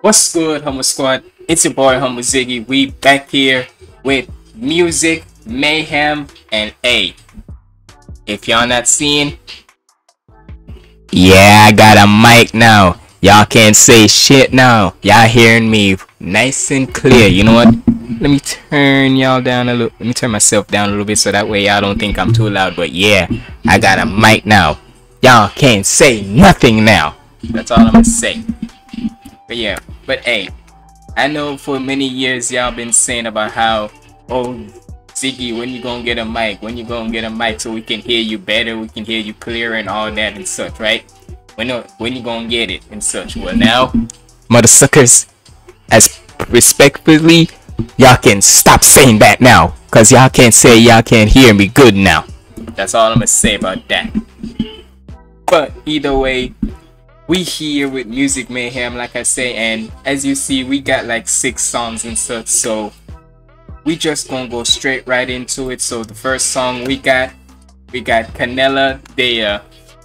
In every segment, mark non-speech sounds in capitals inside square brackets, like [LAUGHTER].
What's good, Humble Squad? It's your boy Humble Ziggy. We back here with music, mayhem, and A. If y'all not seeing, yeah, I got a mic now. Y'all can't say shit now. Y'all hearing me nice and clear. You know what? Let me turn y'all down a little. Let me turn myself down a little bit so that way y'all don't think I'm too loud. But yeah, I got a mic now. Y'all can't say nothing now. That's all I'm gonna say. But yeah, but hey, I know for many years y'all been saying about how, oh, Ziggy, when you gonna get a mic? When you gonna get a mic so we can hear you better, we can hear you clearer and all that and such, right? When uh, when you gonna get it and such? Well, now, mother suckers, as respectfully, y'all can stop saying that now, cause y'all can't say y'all can't hear me good now. That's all I'm gonna say about that. But either way, we here with Music Mayhem, like I say, and as you see, we got like six songs and such, so we just gonna go straight right into it. So the first song we got, we got Canela Deya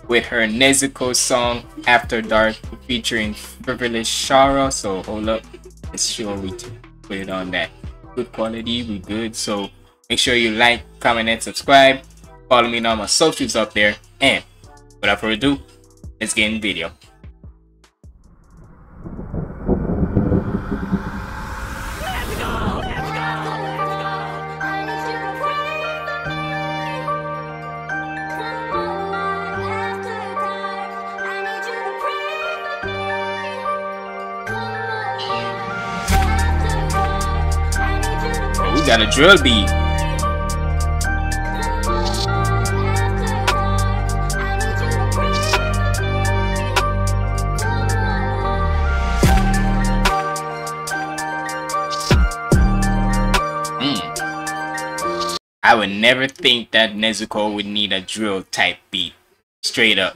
with her Nezuko song After Dark featuring Frivolous Shara. So hold up, let's sure we put it on that good quality. We good. So make sure you like, comment, and subscribe. Follow me on all my socials up there. And without further ado, let's get in the video. Got a drill beat. Hmm. I would never think that Nezuko would need a drill type beat. Straight up.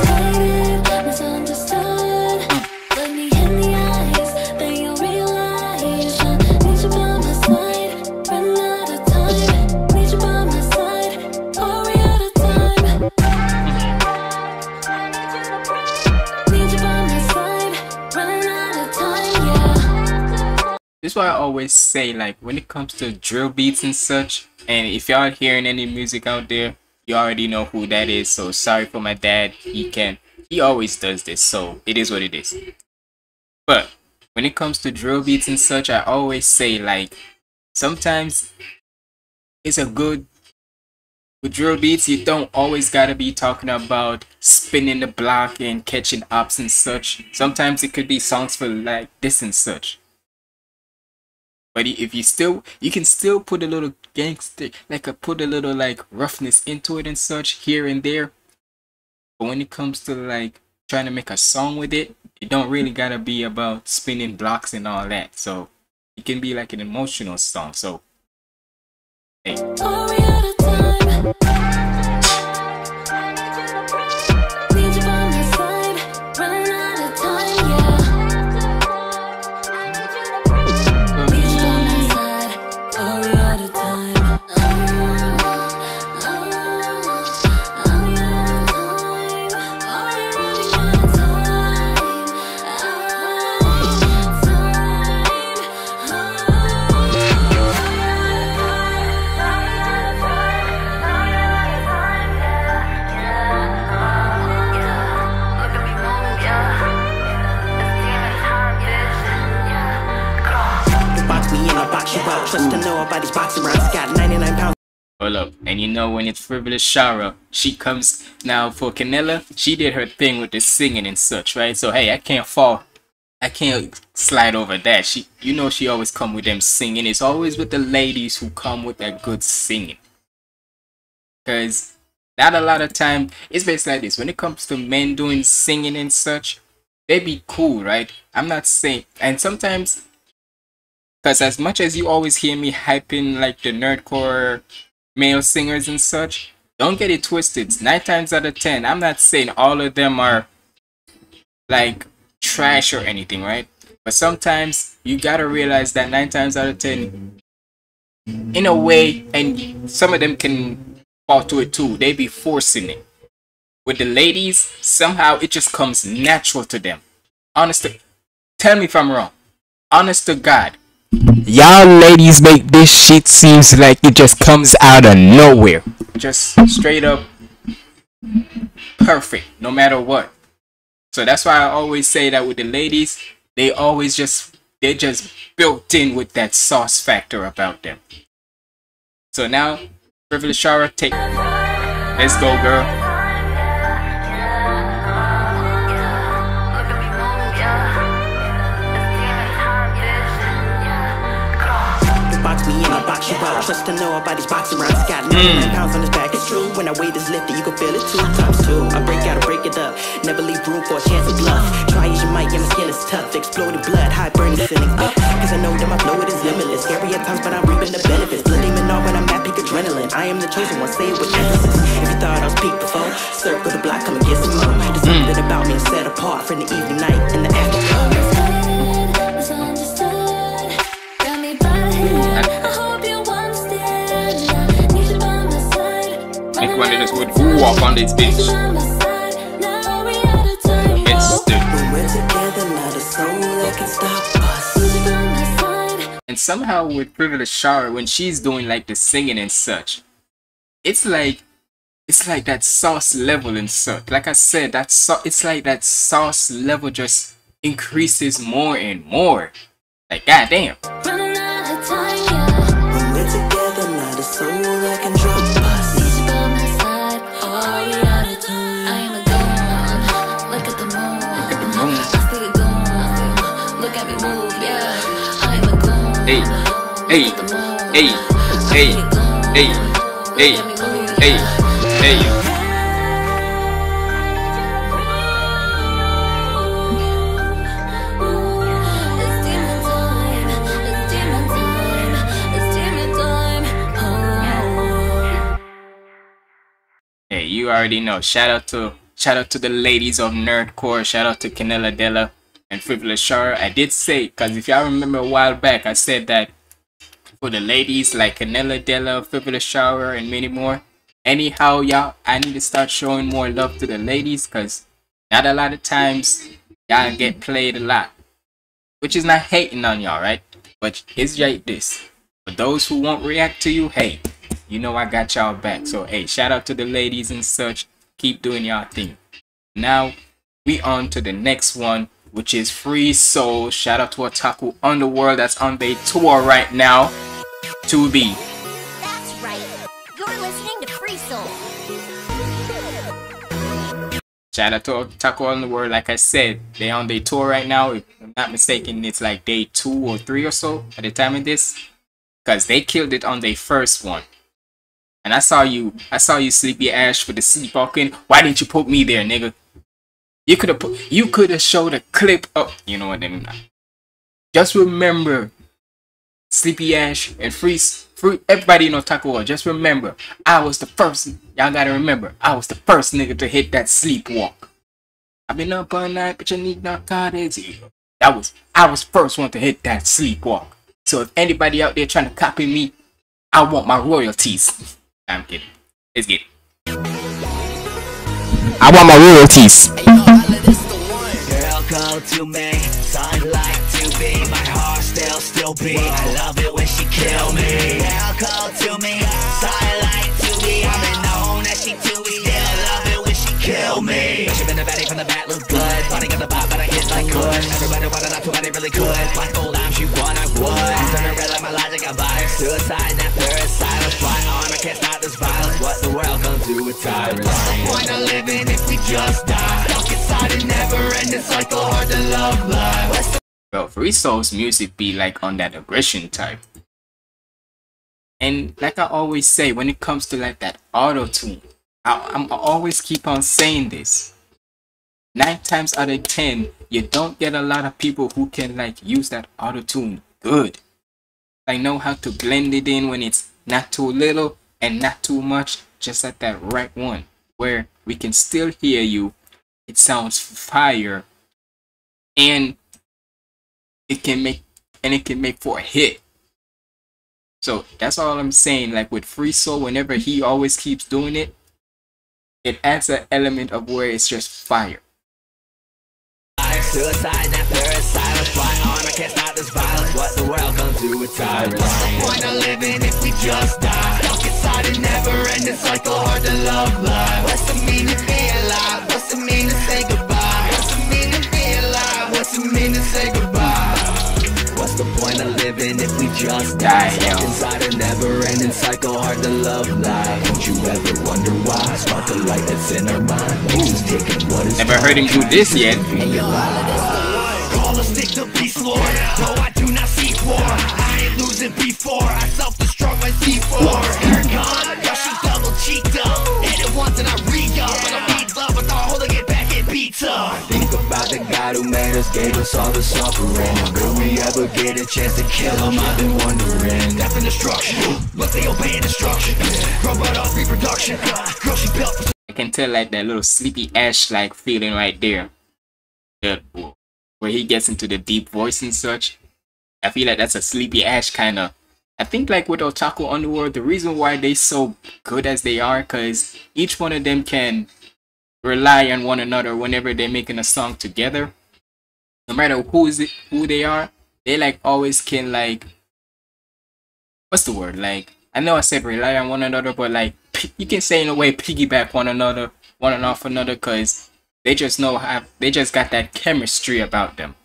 Is why I always say like when it comes to drill beats and such, and if y'all hearing any music out there, you already know who that is. So sorry for my dad. He can he always does this, so it is what it is. But when it comes to drill beats and such, I always say like sometimes it's a good with drill beats, you don't always gotta be talking about spinning the block and catching ups and such. Sometimes it could be songs for like this and such. But if you still, you can still put a little gangster, like a, put a little like roughness into it and such here and there. But when it comes to like trying to make a song with it, it don't really gotta be about spinning blocks and all that. So it can be like an emotional song. So hey. About these boxing rounds. Got 99 pounds. Hold up. And you know when it's Frivolous Shara, she comes now for Canela, she did her thing with the singing and such, right? So hey, I can't fall. I can't slide over that. She you know she always come with them singing. It's always with the ladies who come with that good singing. Cause not a lot of time it's basically like this. When it comes to men doing singing and such, they be cool, right? I'm not saying and sometimes because as much as you always hear me hyping like the nerdcore male singers and such, don't get it twisted. Nine times out of ten, I'm not saying all of them are like trash or anything, right? But sometimes you gotta realize that nine times out of ten, in a way, and some of them can fall to it too. They be forcing it. With the ladies, somehow it just comes natural to them. Honest to, tell me if I'm wrong. Honest to God, y'all ladies make this shit seems like it just comes out of nowhere. Just straight up perfect, no matter what. So that's why I always say that with the ladies, they always just they're just built in with that sauce factor about them. So now, Frivolous Shara, take let's go girl. You out. Trust to know about these boxing rounds. Got 99 mm. pounds on his back. It's true. When I weight is lifted, you can feel it two times two. I break out, I break it up. Never leave room for a chance of bluff. Try as you might, yeah, my skin is tough. Exploded blood, high burning feeling up. Cause I know that my flow it is limitless. Scary at times, but I'm reaping the benefits. Blood demon all when I'm at peak adrenaline. I am the chosen one, say it with emphasis. If you thought I was peak before, circle the block, come and get some more. There's something about me set apart from the evening, night, and the afternoon. One of those would ooh off on this bitch. And somehow with Frivolous Shara, when she's doing like the singing and such, it's like it's like that sauce level and such. Like I said, that so it's like that sauce level just increases more and more. Like goddamn. Hey, hey, hey, hey, hey, hey, hey, hey. Hey, you already know. Shout out to shout out to the ladies of Nerdcore. Shout out to Canela Deya and Frivolous Shara. I did say, because if y'all remember a while back, I said that for the ladies like Canela Deya, Frivolous Shara, and many more. Anyhow, y'all, I need to start showing more love to the ladies because not a lot of times y'all get played a lot. Which is not hating on y'all, right? But it's like this. For those who won't react to you, hey, you know I got y'all back. So, hey, shout out to the ladies and such. Keep doing y'all thing. Now, we on to the next one which is Free Soul. Shout out to Otaku Underworld that's on their tour right now. To be. That's right. You're listening to Free Soul. Shout out to Otaku Underworld. Like I said, they're on their tour right now. If I'm not mistaken, it's like day two or three or so at the time of this. Because they killed it on their first one. And I saw you, I saw you, Sleepy Ash, for the sleepwalking. Why didn't you put me there, nigga? You could have put you could have showed a clip of you know what I mean. Just remember Sleepy Ash and Freeze Free everybody in Otaku World, just remember I was the first y'all gotta remember I was the first nigga to hit that sleepwalk. I've been up all night but you need narcotics. That was I was first one to hit that sleepwalk. So if anybody out there trying to copy me, I want my royalties. I'm kidding. Let's get it. I want my royalties. Girl, go to me, sunlight to be, my heart still, still beat. I love it when she kill me. To me, to I'm that she still love it when she kill me. She been the baddie from the look good. Body got the but I hit like. Everybody wanted to, they really could. Black she won, I would. Cinderella, my logic, I buy Suicide, do with tyrants? What's the point of living? just die Stuck inside a never-ending cycle, hard to love life Well, Free Soul's music be like on that aggression type. And like I always say, when it comes to like that auto-tune, I, I'm always keep on saying this. Nine times out of ten, you don't get a lot of people who can like use that auto-tune good. Like know how to blend it in when it's not too little and not too much just at that right one where we can still hear you. It sounds fire, and it can make and it can make for a hit. So that's all I'm saying. Like with Free Soul, whenever he always keeps doing it, it adds an element of where it's just fire. Suicide can't stop this violence What the world gonna do with tyrants What's the point of living if we just die Inside a never-ending cycle Hard to love life What's the meaning of being alive? What's the meaning to say goodbye? What's the meaning of being alive? What's the meaning to say goodbye? What's the point of living if we just die? Stuck inside a never-ending cycle Hard to love life Don't you ever wonder why? Spark the light that's in our mind us taking what is Never heard him do this yet stick to beast lord No, I do not see war I ain't losing before I self-destruct my C4 made us, gave us all the suffering Will we ever get a chance to kill him? I've been wondering Death and destruction, but they obey instruction Robot off reproduction, girl she built I can tell like that little sleepy ash like feeling right there. Deadpool where he gets into the deep voice and such. I feel like that's a sleepy ash kind of. I think like with Otaku Underworld, the reason why they so good as they are, cause each one of them can rely on one another whenever they're making a song together. No matter who is it, who they are, they like always can like. What's the word? Like I know I said rely on one another, but like you can say in a way piggyback one another, one and off another, cause they just know how they just got that chemistry about them.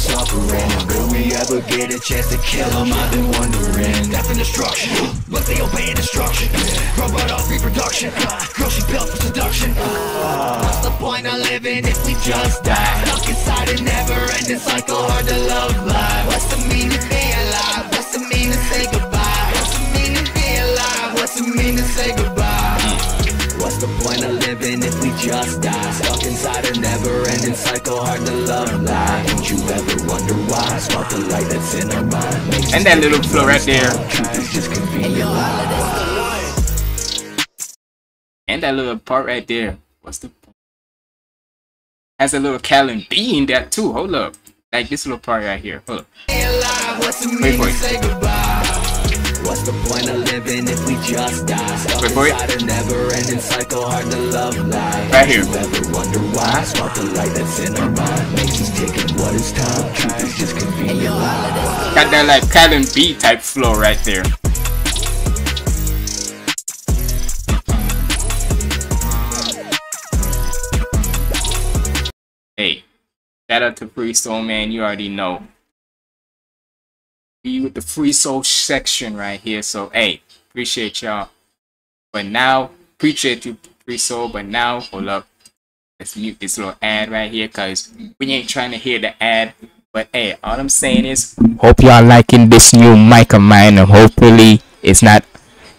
Will we ever get a chance to kill them? I've been wondering. Death and destruction, but they obey instruction. Robot off reproduction, girl she built for seduction. What's the point of living if we just die? Stuck inside a never-ending cycle, hard to love life. What's the meaning of being alive? What's the meaning to say goodbye? What's the meaning of being alive? What's the meaning to say goodbye? What's the point of living if just die? Stuck inside a never-ending cycle, hard to love life. Don't you ever wonder why? Spark the light that's in our mind. Makes and that little flow right there. just convenient. And that little part right there. What's the point? Has a little Callan B in that too. Hold up. Like this little part right here. Hold up. Wait for it. What's the point of living if we just die? Stuck Wait, inside a never-ending cycle, hard to love life. Right here. You ever wonder why? Spark the light that's in our mind. Makes us taking what is time. Truth is just convenient. Got that like Callan B type flow right there. Hey, shout out to Free Soul Man, you already know be with the free soul section right here. So hey, appreciate y'all. But now, appreciate you, free soul. But now, hold up. Let's mute this little ad right here because we ain't trying to hear the ad. But hey, all I'm saying is, hope y'all liking this new mic of mine, and hopefully it's not.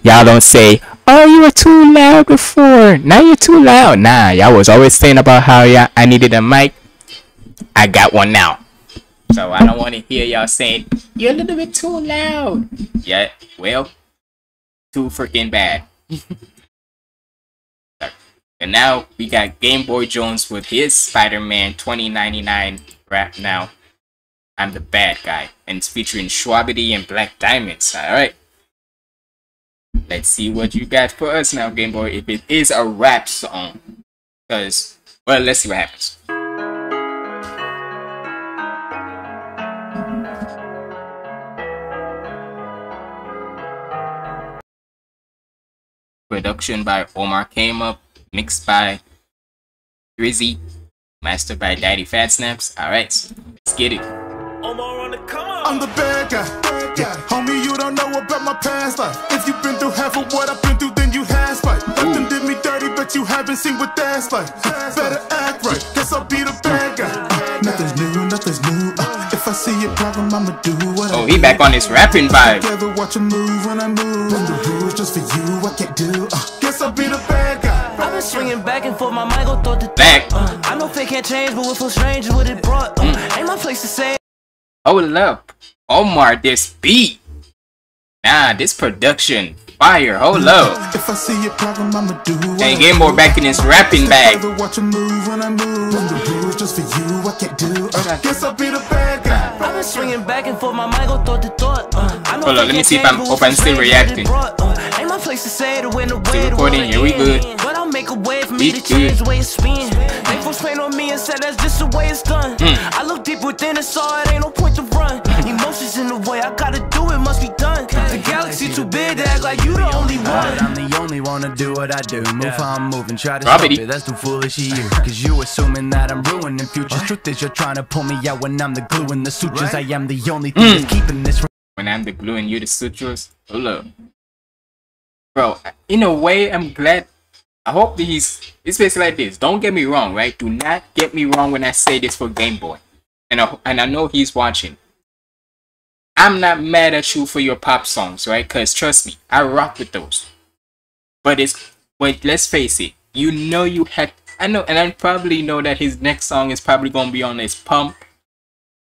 Y'all don't say, "Oh, you were too loud before. Now you're too loud." Nah, y'all was always saying about how y'all I needed a mic. I got one now. So I don't want to hear y'all saying, you're a little bit too loud. Yeah, well, too freaking bad. [LAUGHS] and now we got Game Boy Jones with his Spider-Man 2099 rap now. I'm the bad guy. And it's featuring Shwabadi and Black Diamonds. Alright. Let's see what you got for us now, Game Boy, if it is a rap song. Because, well, let's see what happens. Production by Omar Came Up, mixed by Drizzy, mastered by Daddy Fat Snaps. Alright, let's get it. Omar on the come on. I'm the bad guy. Yeah, homie, you don't know about my past life. If you've been through half of what I've been through, then you has fight. Nothing did me dirty, but you haven't seen what that's like. Better act right, guess I'll be the bad guy. Uh, nothing's new, nothing's new. Uh, if I see a problem, I'ma do what Oh, he back on his rapping vibe. Together, watch a move when I move. When the rules just for you, I can't do. Uh, guess I'll be the bad guy. I've been swinging back and forth, my mind go through the back. Uh, I know fate can't change, but what feels strange is what it brought. Uh, mm. Ain't my place to say. Oh, love Omar, this beat. Nah, this production fire. Hold up. If I see a problem, I'ma do what Hey, get more back in his rapping bag. Watch a move when I move. The rules just for you, I can't do. Uh, guess I'll be the bad guy. Swinging back and forth, my mind go thought to thought. Uh, Hold on, let me see if I'm- hope I'm still reacting. Ain't place to say to win the way the recording, here we good. But I'll make a way for me We to change good. the way it's spin. They folks playing on me and said that's just the way it's done. Hmm. I look deep within and saw it ain't no point to run. Emotions in the way, I gotta do it, must be done. The galaxy too big to act like you the only one. I'm the only one to do what I do. Move how I'm moving, try to stop it. That's too foolish of you. Cause you assuming that I'm ruining futures. Truth is, you're trying to pull me out when I'm the glue in the sutures. I am the only thing that's keeping this When I'm the glue and you the sutures. Hold up. Bro, in a way, I'm glad. I hope these. It's basically like this. Don't get me wrong, right? Do not get me wrong when I say this for Game Boy. And I, and I know he's watching. I'm not mad at you for your pop songs, right? Because trust me, I rock with those. But it's. But let's face it. You know you had. I know, and I probably know that his next song is probably gonna be on his pump,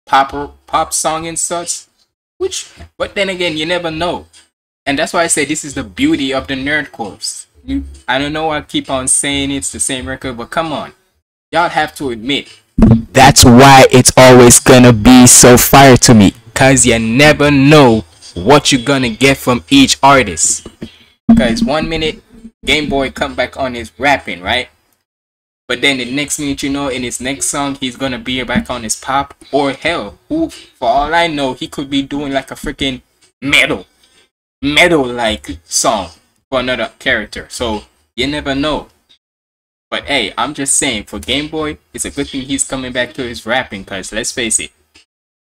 pop pop song and such. Which, but then again, you never know, and that's why I say this is the beauty of the Nerd. You, I don't know. I keep on saying it's the same record, but come on, y'all have to admit. That's why it's always gonna be so fire to me, cause you never know what you're gonna get from each artist. Cause one minute Game Boy come back on his rapping, right? But then the next minute you know in his next song he's gonna be back on his pop or hell, who for all I know he could be doing like a freaking metal metal like song for another character. So you never know. But hey, I'm just saying for Game Boy, it's a good thing he's coming back to his rapping because let's face it,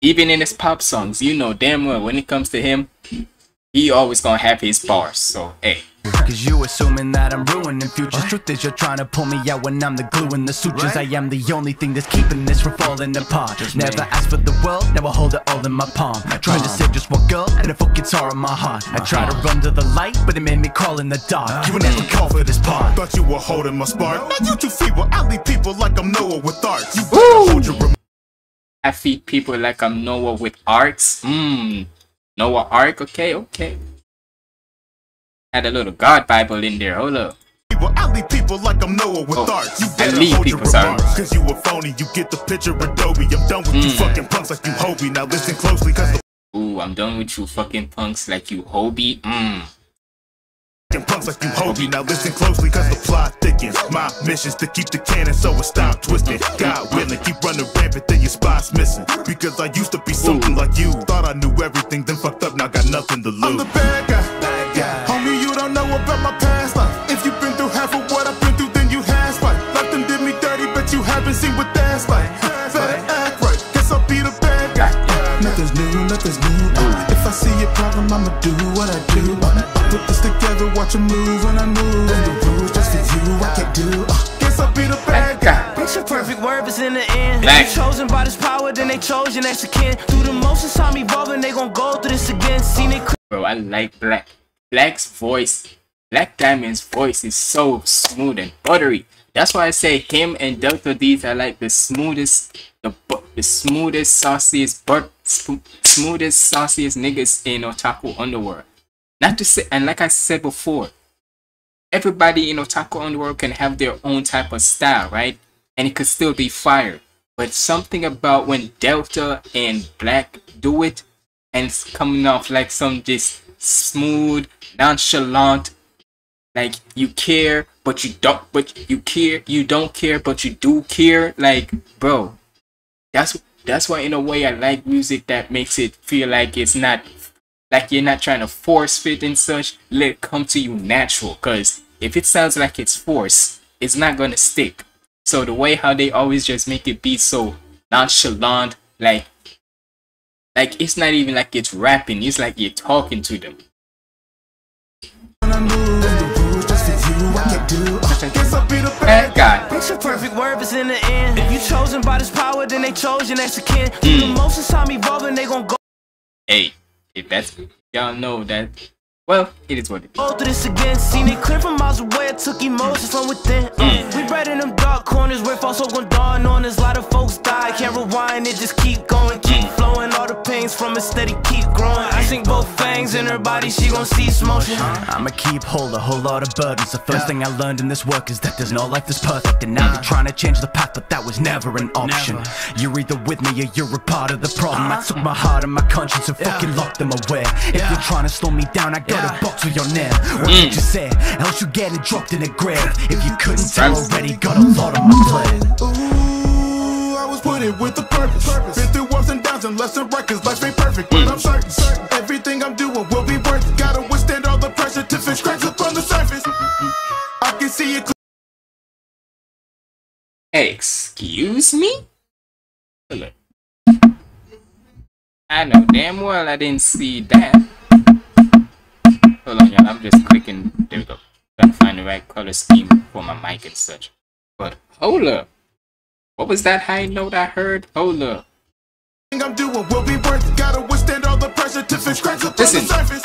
even in his pop songs, you know damn well when it comes to him, he always gonna have his bars. So hey. Cause you assuming that I'm ruining futures. Truth is, you're trying to pull me out when I'm the glue in the sutures. I am the only thing that's keeping this from falling apart. Never asked for the world, now I hold it all in my palm. Trying to say just one girl and a full guitar in my heart. I try to run to the light, but it made me crawl in the dark. Uh-huh. You would never call for this part. Thought you were holding my spark. Now you too feeble. I leave people like I'm Noah with art. You better hold your. I feed people like I'm Noah with arcs. Mmm. Noah Ark. Okay, okay. Had a little God Bible in there. Hold up. I leave people like I'm Noah with Oh, art. You I better leave hold your people, sorry. Cause you a phony. You get the picture, Adobe. I'm done with you Mm. fucking punks like you Hobie. Now listen closely, cause the Ooh, I'm done with you fucking punks like you Hobie. Mmm. punks like you Hobie. Now listen closely, cause the plot thickens. My mission's to keep the cannon so it stop twisting. God willing, keep running rampant, then your spot's missing. Because I used to be something like you. Thought I knew everything, then fucked up, now got nothing to lose. I'm the bad guy. Bad guy. Homie, you don't know about my past life. If you've been through half of what I've been through, then you has fight. Life done did me dirty, but you haven't seen what that's like. Better act right, guess I'll be the bad guy. Nothing's new, nothing's new. If I see a problem, I'ma do what I do. Uh, put this together, watch a move when I move. And the rules just for you, I can't do. Uh, guess I'll be the bad guy. Picture perfect word is in the end. Black. You chosen by this power, then they chose your next kin. Through the motions, time evolving, they gon' go through this again. Seen it Bro, I like Black. Black's voice. Black Diamond's voice is so smooth and buttery. That's why I say him and Delta D's are like the smoothest, the the smoothest, sauciest, but smoothest, sauciest niggas in otaku underworld. Not to say, and like I said before, everybody in otaku underworld can have their own type of style, right? And it could still be fire. But something about when Delta and Black do it, and it's coming off like some just smooth, nonchalant, like you care but you don't, but you care, you don't care but you do care. Like, bro, that's that's why in a way I like music that makes it feel like it's not like you're not trying to force fit and such. Let it come to you natural. Cause if it sounds like it's forced, it's not gonna stick. So the way how they always just make it be so nonchalant, like like it's not even like it's rapping, it's like you're talking to them. When I move, and the rules just for you, I do. Uh, guess I'll be the Bad guy. Picture perfect word is in the end. If you chosen by this power, then they chose your next kin. The motions, time evolving, they gon' go Hey, if that's y'all know that well, it is what it is. go through this again. Seen it clear from miles away, it took emotions from within. Uh, we bred in them dark corners where false hope gon' dawn on us. A lot of folks die, can't rewind it, just keep going, keep flowing. All the pains from it steady keep growing. I sink both fangs in her body, she gon' cease motion. I'ma keep hold a whole lot of burdens. The first thing I learned in this work is that there's no life that's perfect. And now they're trying to change the path, but that was never an option. You're either with me or you're a part of the problem. I uh-huh. took my heart and my conscience and fucking locked them away. If you're trying to slow me down, I got a box with your name. What mm. did you say? Else you getting dropped in a grave. If you couldn't tell already, got a lot on my plate. Ooh, I was put it with a purpose. Been through ups and downs and lesson records. Life ain't perfect, but I'm certain, everything I'm doing will be worth it. Gotta withstand all the pressure to fix cracks up on the surface. I can see it. Excuse me? Up. I know damn well I didn't see that. Hold on, y'all. I'm just clicking. There we go. Trying to find the right color scheme for my mic and such. But hold up. What was that high note I heard? Hold up. I'm doing will be worth. Gotta withstand all the pressure to fix cracks up Listen. on the surface.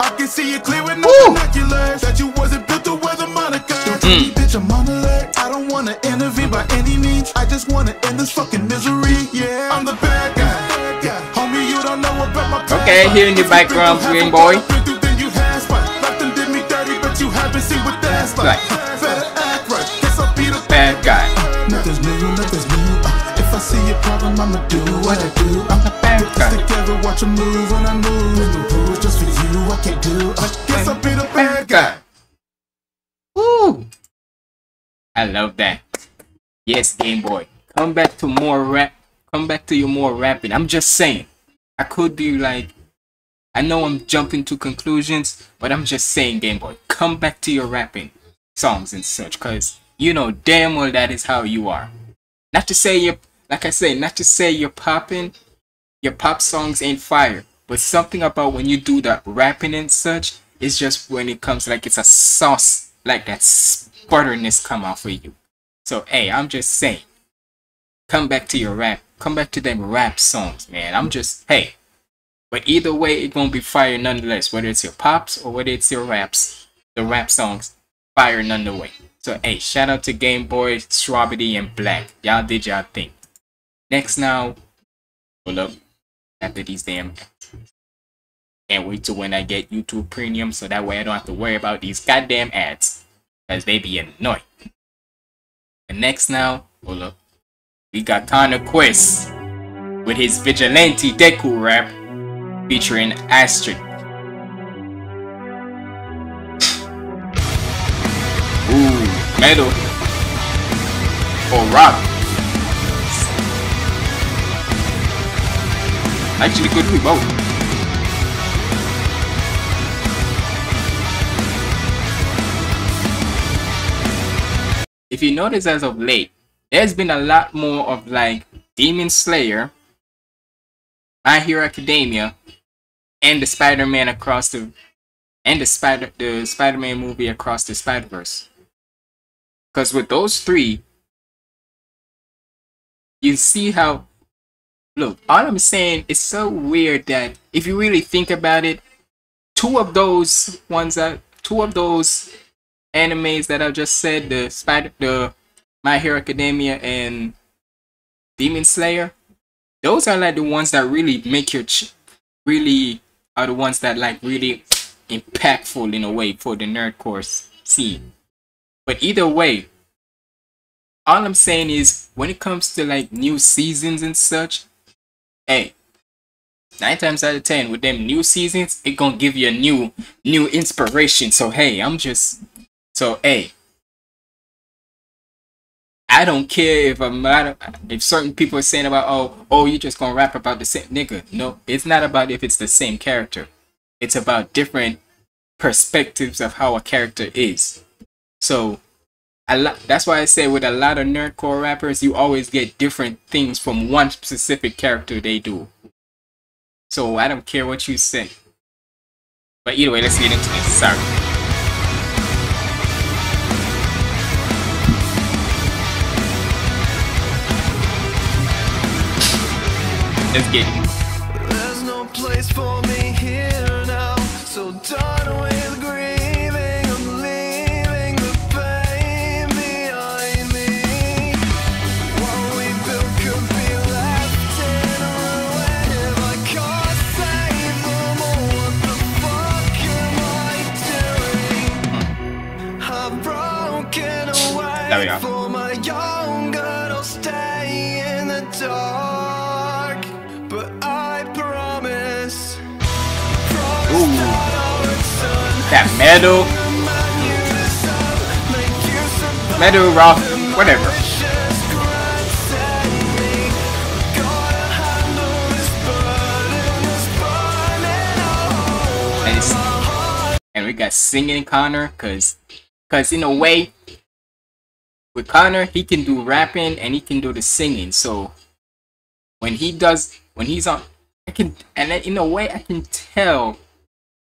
I can see it clear with no binoculars that you wasn't built to wear the moniker. Me, bitch, I'm on alert. I don't wanna intervene by any means. I just wanna end this fucking misery. Yeah, I'm the bad guy. Yeah, homie, you don't know about my past. Okay, here in the background, Green Boy. what I've been through, then you has one. Nothing did me dirty, but you haven't seen what that's like. Right. Better act right. Guess I'll be the Bad guy. See a problem, I'ma do what I do. I'm the bad guy. together, watch 'em move when I move. The rules just for you, I can't do. I guess I'll be the bad guy. Woo! I love that. Yes, Game Boy. Come back to more rap. Come back to your more rapping. I'm just saying. I could be like. I know I'm jumping to conclusions, but I'm just saying, Game Boy. Come back to your rapping songs and such, cause you know damn well that is how you are. Not to say you're, like I say, not to say you're popping. Your pop songs ain't fire, but something about when you do that rapping and such is just when it comes like it's a sauce, like that sputterness come out for you. So hey, I'm just saying, come back to your rap, come back to them rap songs, man. I'm just hey, but either way, it gonna be fire nonetheless. Whether it's your pops or whether it's your raps, the rap songs, fire nonetheless. So hey, shout out to Game Boy, Shwabadi, and Black. Y'all did y'all thing. Next now, hold up. After these damn can't wait till when I get YouTube Premium so that way I don't have to worry about these goddamn ads. Because they be annoying. And next now, hold up. We got Connor Quest with his Vigilante Deku rap featuring ASTRSK. Ooh, metal. Or rock. Actually could be both. if you notice as of late, there's been a lot more of like Demon Slayer, My Hero Academia, and the Spider-Man across the and the Spider the Spider-Man movie across the Spider-Verse. Because with those three, you see how look, all I'm saying is so weird that if you really think about it, two of those ones that two of those animes that I just said, the Spider, the My Hero Academia and Demon Slayer, those are like the ones that really make your really are the ones that like really impactful in a way for the nerd course scene. But either way, all I'm saying is when it comes to like new seasons and such, hey, nine times out of ten with them new seasons, it gonna give you a new new inspiration. So hey, I'm just so hey, I don't care if a matter if certain people are saying about oh oh you just gonna rap about the same nigga. No, it's not about if it's the same character. It's about different perspectives of how a character is. So a lot that's why I say with a lot of nerdcore rappers you always get different things from one specific character they do. So I don't care what you say. But either way, let's get into this. Sorry. Let's get it. I promise. promise Ooh. that I'll return. That metal, Remind you the sun, make you survive metal rock, whatever. wishes granted me. Gotta handle this burden, this burning hole. And, and we got singing Connor, cause, cause in a way, with Connor he can do rapping and he can do the singing. So when he does, when he's on, I can, and in a way I can tell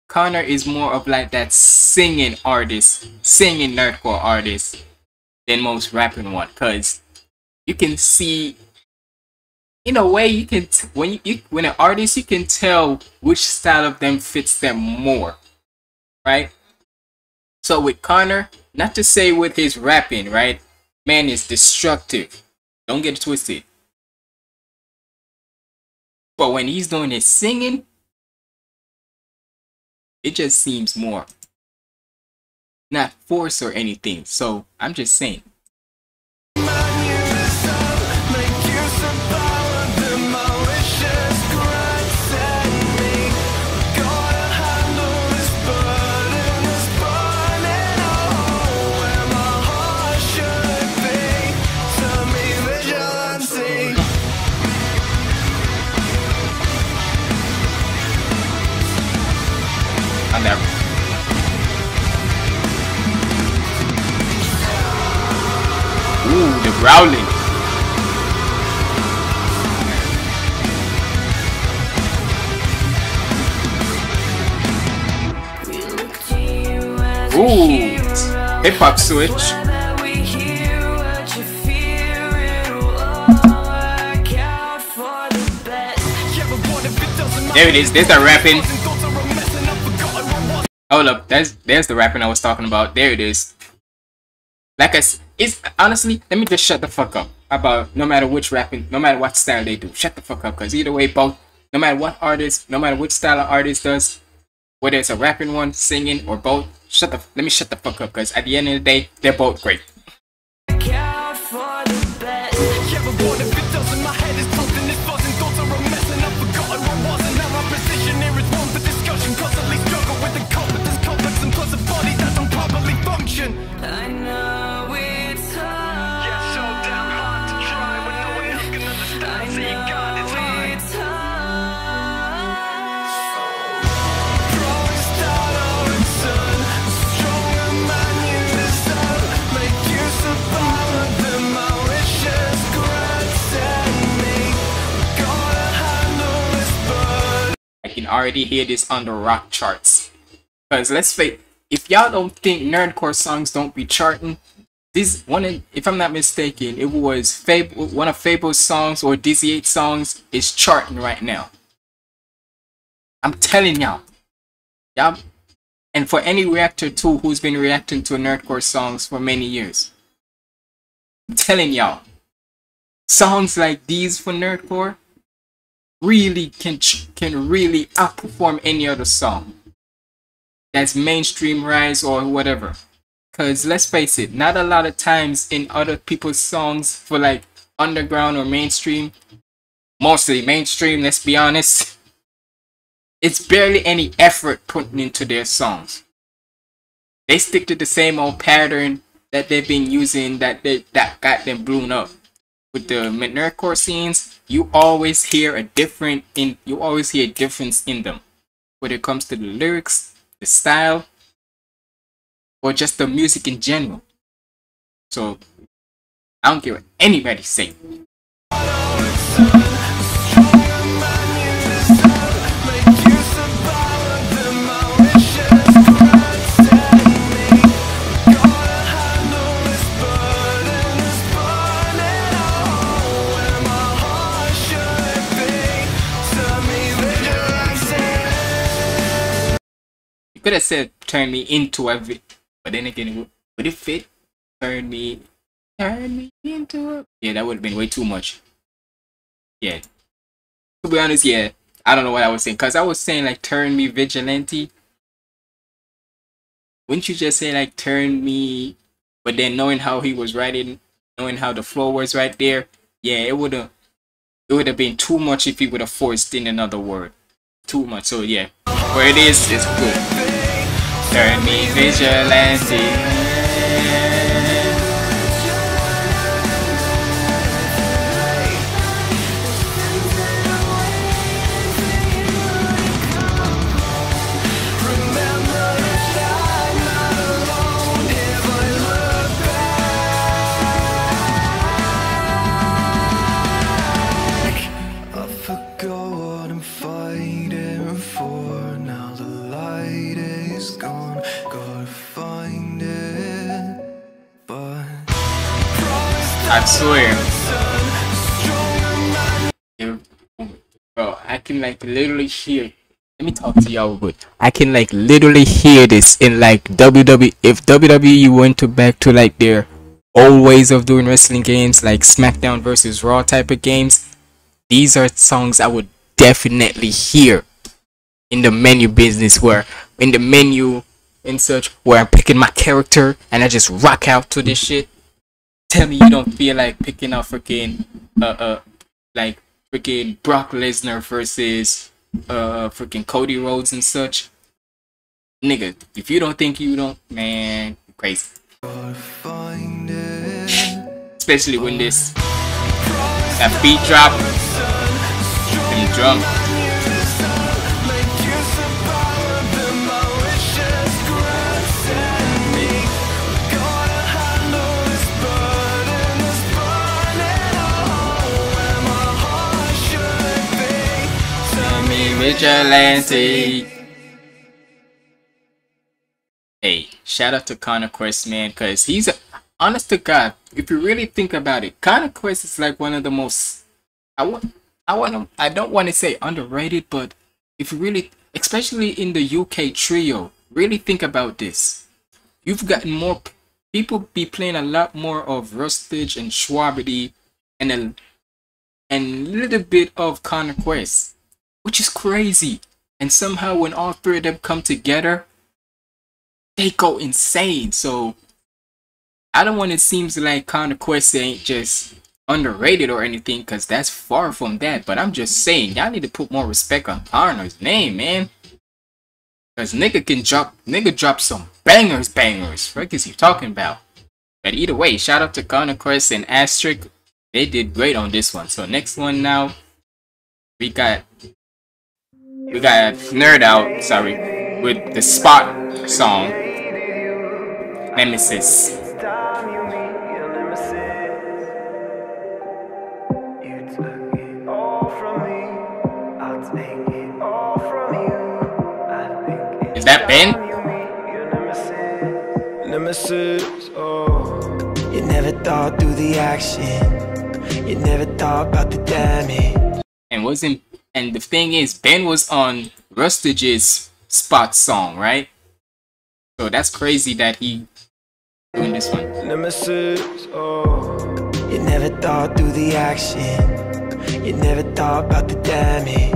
Connor is more of like that singing artist, singing nerdcore artist than most rapping one, cause you can see. In a way, you can when you, you when an artist you can tell which style of them fits them more, right? So with Connor, not to say with his rapping, right? Man is destructive. Don't get twisted. But when he's doing his singing, it just seems more not force or anything. So I'm just saying. On that. Ooh, the growling. Ooh, hip hop switch. There it is. There's the rapping. Oh, Hold up. There's there's the rapping I was talking about. There it is. Like I it's honestly, let me just shut the fuck up about no matter which rapping, no matter what style they do. Shut the fuck up, cause either way, both, no matter what artist, no matter which style of artist does, whether it's a rapping one, singing, or both, shut the let me shut the fuck up, cause at the end of the day, they're both great. Can already hear this on the rock charts. Cause let's face, if y'all don't think nerdcore songs don't be charting, this one, if I'm not mistaken, it was Fable, one of Fable's songs or Dizzy 8 songs is charting right now. I'm telling y'all, y'all, and for any reactor too who's been reacting to nerdcore songs for many years, I'm telling y'all, songs like these for nerdcore really can can really outperform any other song that's mainstream rise or whatever. Because let's face it not a lot of times in other people's songs for like underground or mainstream mostly mainstream let's be honest [LAUGHS] it's barely any effort put into their songs. They stick to the same old pattern that they've been using that they that got them blown up with the nerdcore scenes, you always hear a different in you always hear a difference in them. When it comes to the lyrics, the style, or just the music in general. So I don't care what anybody say. You could have said turn me into a but then again, would- would it fit? Turn me, turn me into a. Yeah, that would have been way too much. Yeah. To be honest, yeah, I don't know what I was saying because I was saying like turn me vigilante. Wouldn't you just say like turn me But then knowing how he was writing, knowing how the flow was right there, yeah, it would have it would have been too much if he would have forced in another word. Too much. So yeah. Where it is, it's good. Turn me vigilante. I swear. Bro, I can like literally hear. Let me talk to y'all good. I can like literally hear this in like WWE. If WWE went to back to like their old ways of doing wrestling games, like SmackDown versus Raw type of games, these are songs I would definitely hear in the menu business where in the menu in such where I'm picking my character and I just rock out to this shit tell me you don't feel like picking up freaking uh uh like freaking Brock Lesnar versus uh freaking Cody Rhodes and such. Nigga, if you don't think you don't, man, crazy. Especially when this that beat drop and drum. Vigilante. Hey, shout out to Connor Quest, man, because he's a honest to God. If you really think about it, Connor Quest is like one of the most. I want. I want to. I don't want to say underrated, but if you really, especially in the UK trio, really think about this. You've gotten more people be playing a lot more of Rustage and Shwabadi, and a and little bit of Connor Quest, which is crazy. And somehow, when all three of them come together, they go insane. So I don't want it seems like Connor Quest ain't just underrated or anything, cause that's far from that. But I'm just saying, y'all need to put more respect on Connor's name, man. Cause nigga can drop nigga drop some bangers, bangers. What is he talking about? But either way, shout out to Connor Quest and ASTRSK. They did great on this one. So next one now, we got we got Nerd Out, sorry, with the Spot song. Nemesis. Is that Ben? Nemesis, oh. You never thought through the action. You never thought about the damage. And wasn't and the thing is Ben was on Rustage's Spot song, right? So that's crazy that he doing this one. Nemesis, oh. You never thought through the action. You never thought about the damage.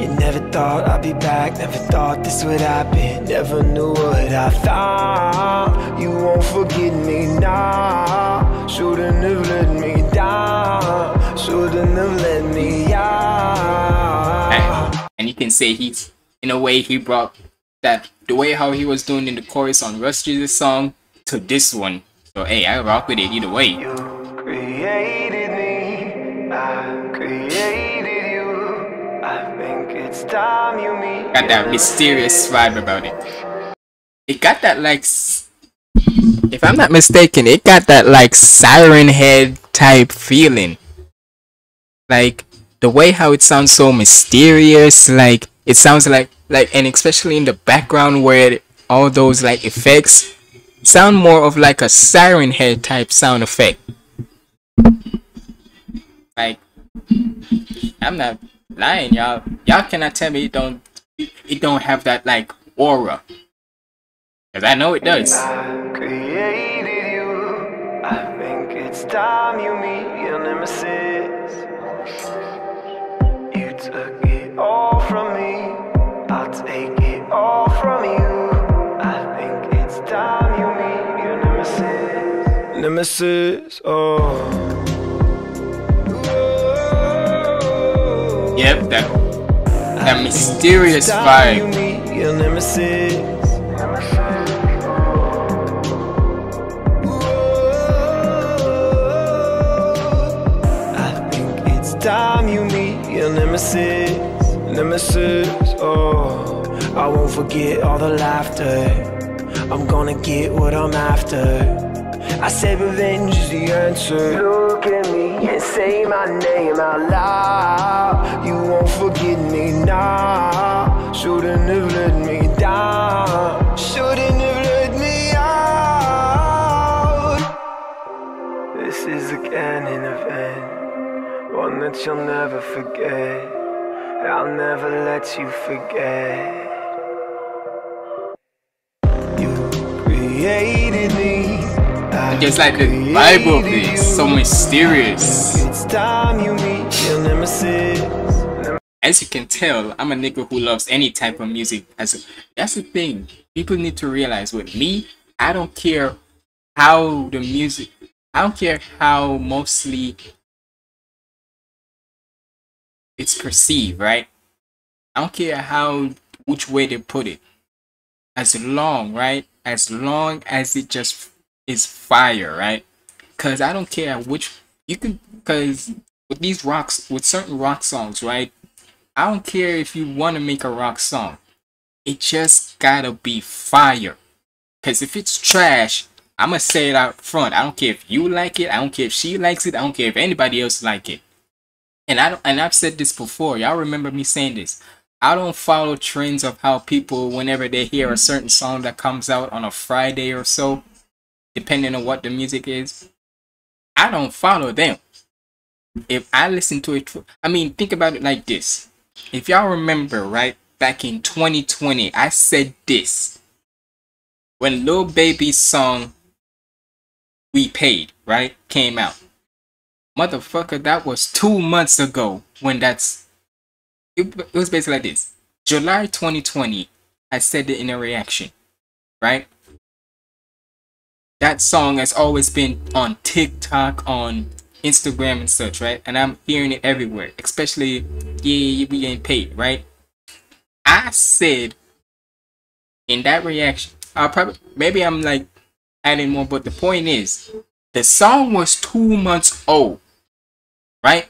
You never thought I'd be back. Never thought this would happen. Never knew what I found. You won't forget me now. Shouldn't have let me down. Shouldn't have let me out. And- And you can say he, in a way he brought that the way how he was doing in the chorus on Rustage's song to this one. So hey, I rock with it either way. You created me, I created you. I think it's time you meet. got that mysterious vibe about it. It got that like, if I'm not mistaken, it got that like siren head type feeling. Like the way how it sounds so mysterious, like it sounds like like, and especially in the background where it, all those like effects sound more of like a siren head type sound effect. Like I'm not lying, y'all. Y'all cannot tell me it don't it don't have that like aura. Cause I know it does. I created you. I think it's time you meet your nemesis. You took it all from me. I'll take it all from you. I think it's time you meet your nemesis. nemesis. Oh. Yep, that that mysterious vibe. Time you meet your nemesis, nemesis. Oh, I won't forget all the laughter. I'm gonna get what I'm after. I said revenge is the answer. Look at me and say my name out loud. You won't forget me now. Shouldn't have let me down. Shouldn't have let me out. This is a canon event, one that you'll never forget. I'll never let you forget. You created me. I Just like the Bible it, so mysterious. It's time you meet your nemesis. As you can tell, I'm a nigga who loves any type of music. As that's the thing. People need to realize with me, I don't care how the music. I don't care how mostly it's perceived, right? I don't care how which way they put it. As long, right? As long as it just is fire, right? Cause I don't care which you can cause with these rocks with certain rock songs, right? I don't care if you want to make a rock song. It just gotta be fire. Cause if it's trash, I'ma say it out front. I don't care if you like it. I don't care if she likes it. I don't care if anybody else like it. And I don't, and I've said this before. Y'all remember me saying this. I don't follow trends of how people, whenever they hear a certain song that comes out on a Friday or so, depending on what the music is, I don't follow them. If I listen to it, I mean, think about it like this. If y'all remember, right, back in 2020, I said this. When Lil Baby's song We Paid, right, came out. Motherfucker, that was two months ago when that's. It, it was basically like this. July 2020, I said it in a reaction, right? That song has always been on TikTok, on Instagram and such, right? And I'm hearing it everywhere, especially yeah, we ain't paid, right? I said in that reaction, I'll probably maybe I'm like adding more, but the point is, the song was two months old, right?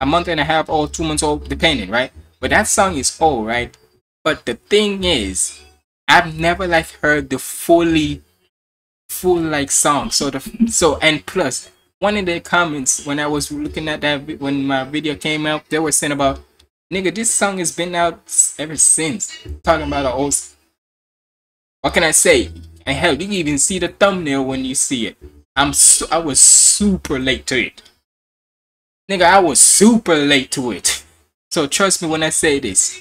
A month and a half old, two months old, depending, right? But that song is old, right? But the thing is, I've never like heard the fully full like song. So the so and plus one of the comments when I was looking at that when my video came out, they were saying about nigga this song has been out ever since. Talking about an old. What can I say? And hell, you can even see the thumbnail when you see it. I'm su- I was super late to it. Nigga, I was super late to it. So trust me when I say this.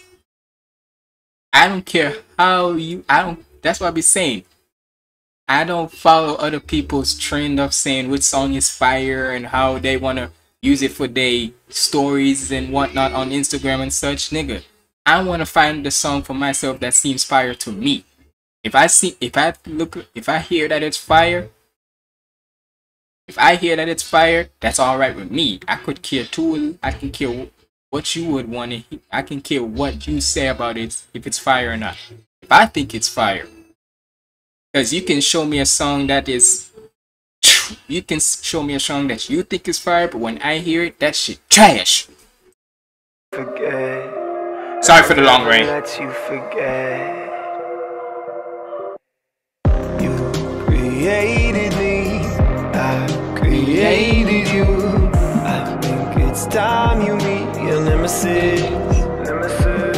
I don't care how you I don't that's what I be saying. I don't follow other people's trend of saying which song is fire and how they wanna use it for their stories and whatnot on Instagram and such, nigga. I wanna find the song for myself that seems fire to me. If I see if I look if I hear that it's fire, if I hear that it's fire, that's alright with me. I could care too I can care what you would want to. I can care what you say about it if it's fire or not. If I think it's fire. Because you can show me a song that is. You can show me a song that you think is fire, but when I hear it, that shit trash. Forget. Sorry for the long rain. Created me. I created you. I think it's time you meet your nemesis. Nemesis.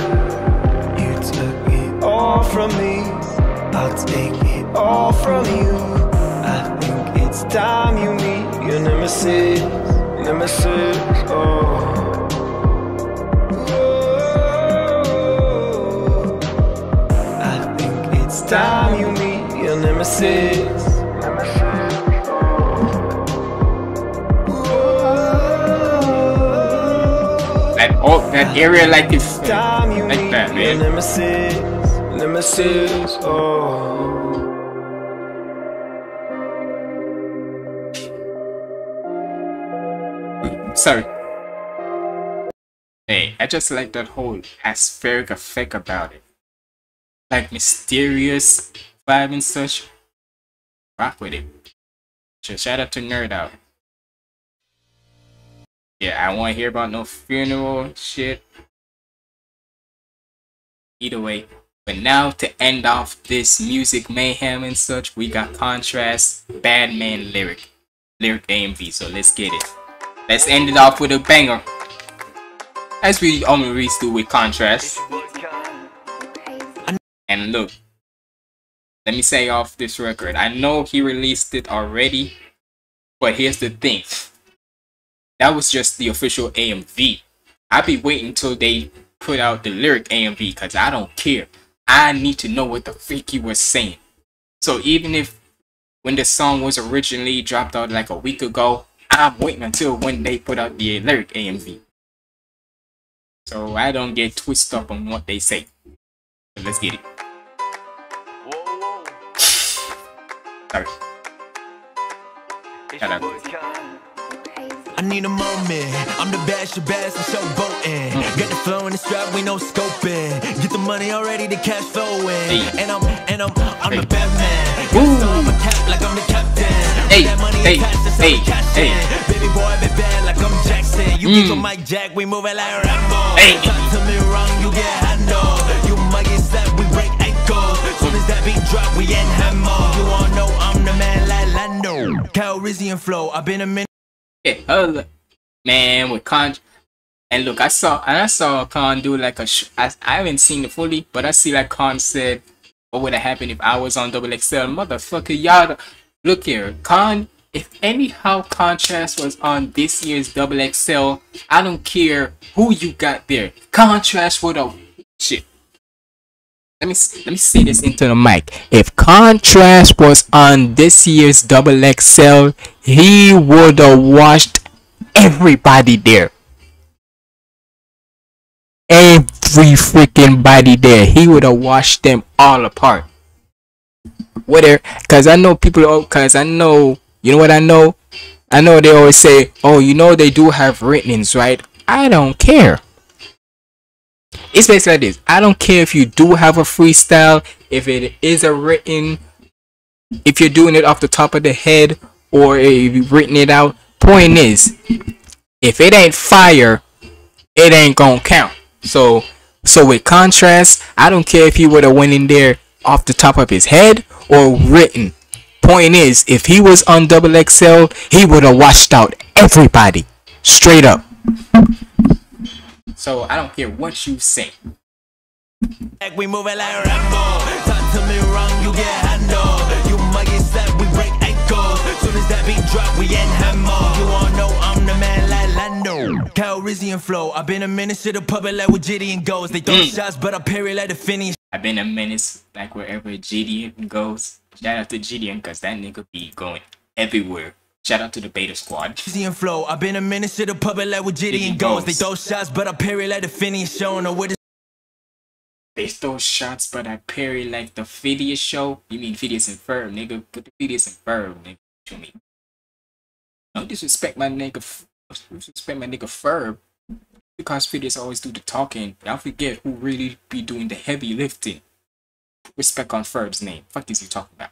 You took it all from me. I'll take it all from you. I think it's time you meet your nemesis. Nemesis. Oh. I think it's time you meet your nemesis. That all that area like is uh, like that, man. Nemesis, nemesis, oh. Sorry. Hey, I just like that whole atmospheric effect about it. Like mysterious vibe and such. Rock with it. So shout out to Nerd Out. Yeah, I won't hear about no funeral shit. Either way. But now to end off this music mayhem and such, we got Khantrast, Bad Man Lyric. Lyric AMV, so let's get it. Let's end it off with a banger. As we always do with Khantrast. And look, let me say off this record. I know he released it already, but here's the thing. That was just the official AMV. I'll be waiting till they put out the lyric AMV because I don't care. I need to know what the freak he was saying. So even if when the song was originally dropped out like a week ago, I'm waiting until when they put out the lyric AMV. So I don't get twisted up on what they say. Let's get it. Sorry. I need a moment. I'm the best, your best, I'm showboating. Got the flow in the strap, we no scoping. Get the money already, the cash flowing. Hey. And I'm, and I'm, I'm Hey. the Batman. Got Ooh. the on my cap like I'm the captain. Hey, That money hey, attached, that's how hey, we cash hey. Baby boy, be bad like I'm Jackson. You Mm. get your Mike Jack, we moving like Rambo. Hey. Talk to me wrong, you get handled. You might get slapped, beat drop, we hammer. You all know I'm the man like Lando. Cal Rizzy and Flow, I've been a minute. Man, with Con. And look, I saw, and I saw Con do like a. I, haven't seen it fully, but I see like Con said, "What would have happened if I was on Double XL?" Motherfucker, y'all. Look here, Con. If anyhow Khantrast was on this year's Double XL, I don't care who you got there. Khantrast would have shit. Let me let me say this into the mic. If Khantrast was on this year's Double XL, he would have washed everybody there. Every freaking body there. He would have washed them all apart. Whether, cause I know people. oh, Cause I know. You know what I know? I know they always say, "Oh, you know they do have written-ins, right?" I don't care. It's basically like this. I don't care if you do have a freestyle, if it is a written, if you're doing it off the top of the head, or if you've written it out. Point is, if it ain't fire, it ain't gonna count. So, so with Khantrast, I don't care if he would have went in there off the top of his head or written. Point is, if he was on double XL, he would have washed out everybody, straight up. So I don't care what you say. We moving like Rambo. Talk to me wrong, you get handled. You might get slapped, we break ankles. Soon as that beat drop, we end hammer. You all know I'm the man like Lando. Flow. I've been a menace to the public like with goes. They throw Mm. shots, but I parry like the finish. I've been a menace like wherever Gideon goes. Shout out to Gideon cause that nigga be going everywhere. Shout out to the beta squad. Rizzy and Flow. I've been a menace to the public like with Gideon Gideon goes. They throw shots, but I parry like the finish. Showing her what They throw shots, but I parry like the Phineas show. You mean Phineas and Ferb, nigga? Put the Phineas and Ferb, nigga. To me. Don't disrespect my nigga. Disrespect my nigga Ferb. Because Phineas always do the talking. Y'all forget who really be doing the heavy lifting. Respect on Ferb's name. Fuck is you talking about?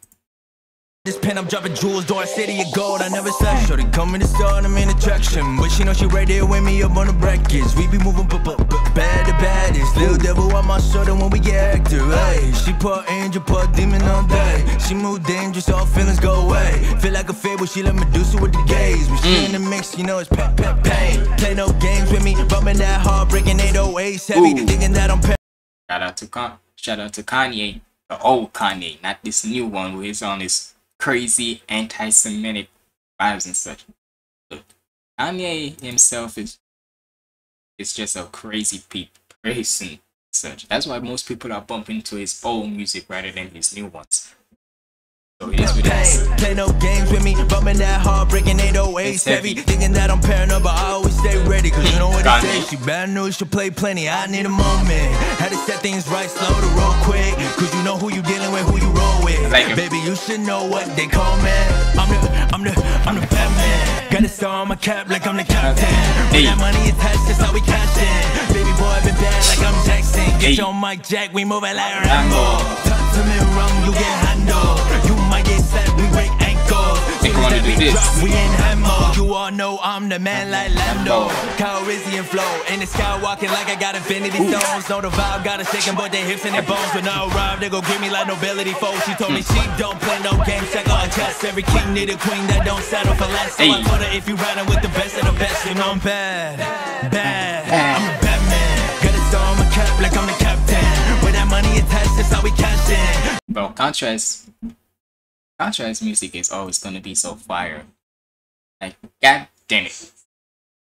This pen, I'm dropping jewels, door city of gold. I never slept. Shorty come in the store, I'm in attraction. But she know she right there with me up on the brackets. We be moving b- b- b- bad to baddest. Little devil on my shoulder when we get active. Hey, she put angel, put demon all day. She move dangerous, all feelings go away. Feel like a fable, she let Medusa with the gaze. When she in the mix, you know it's pa- pa- pain. Play no games with me, bumping that hard, breaking 808s heavy. Ooh. Thinking that I'm Shout out to Con- shout out to Kanye, the old Kanye, not this new one who is on his crazy anti-Semitic vibes and such. Look, Kanye himself is is just a crazy pe- person such. That's why most people are bumping to his old music rather than his new ones. So it is what it is. Play no games with me, bumping that hard, breaking 808s It's heavy. Thinking that I'm paranoid, but I always stay ready. Cause you know what Got they say, she bad news, she'll play plenty. I need a moment. Had to set things right, slow to roll quick. Cause you know who you dealing with, who you roll with. Like. Baby, you should know what they call me. I'm the, I'm the, I'm the Batman. Got a star on my cap like I'm the captain. Hey. That money attached, that's how we cash in. Baby boy, been bad like I'm Jackson. Get Hey. your mic jack, we moving like Rambo. Touch to me wrong, you get handled. Think I wanna do this. We in hammer. You all know I'm the man like Lando. And Flow. In the sky walking like I got infinity stones. Know the vibe, got a shaking, but they hips and their bones. When I arrive, they gon' give me like nobility foes. She told me she mm. don't play no games, check on chess. Every king need a queen that don't settle for less. So I Hey. told her if you riding with the best of the best, you know I'm bad. Bad. I'm a Batman. Got a star on my cap like I'm the captain. With that money attached, that's how we cash in. Bro, Khantrast Khantrast music is always gonna be so fire. Like, god damn it.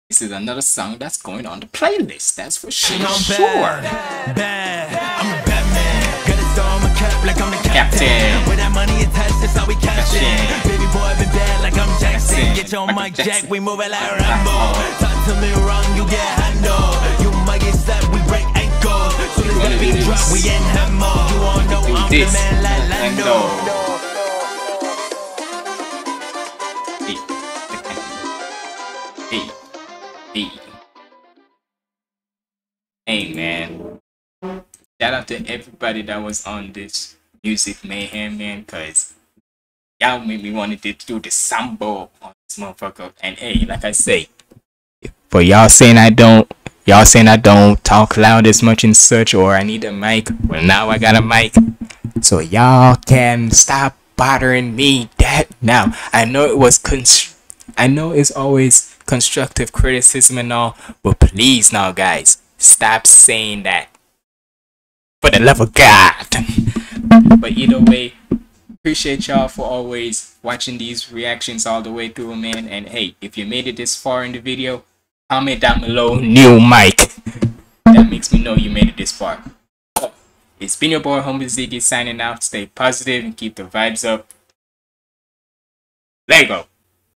This is another song that's going on the playlist, that's for sure. I'm bad, bad. I'm a Batman. Got a star on my cap like I'm the captain. Captain. With that money attached, that's how we cash. Captain. Baby boy, been bad like I'm Jackson. Jackson. Get your Michael mic jack, we move it like Rambo. Talk to me wrong, you get handled. You might get slapped, we break ankles. Soon as that beat drop, we in hammer. You all know I'm this. the man like Lando. Lando. To everybody that was on this music mayhem man cause y'all made me want to do the sambo on this motherfucker. And hey, like I say, for y'all saying I don't y'all saying I don't talk loud as much and such or I need a mic. Well now I got a mic. So y'all can stop bothering me that now. I know it was const- I know it's always constructive criticism and all, but please now guys, stop saying that. For the love of God. but either way, appreciate y'all for always watching these reactions all the way through, man. And hey, if you made it this far in the video, comment down below new mic. That makes me know you made it this far. It's been your boy Humble Ziggy signing out. Stay positive and keep the vibes up. Lego.